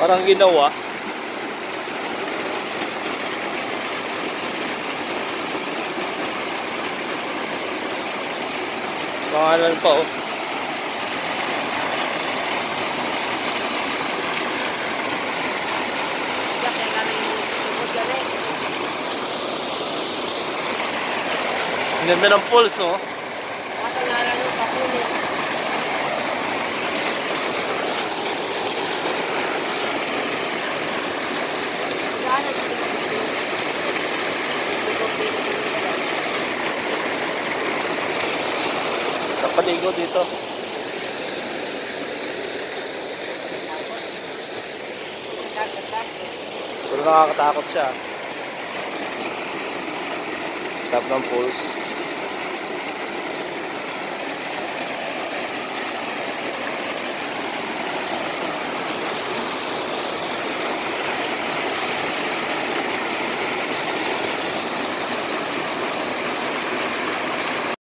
Parang ginawa. Pangalan pa oh. Ganda ng pulse oh. Napaligo dito. Pero nakakatakot siya. Tap ng pulse.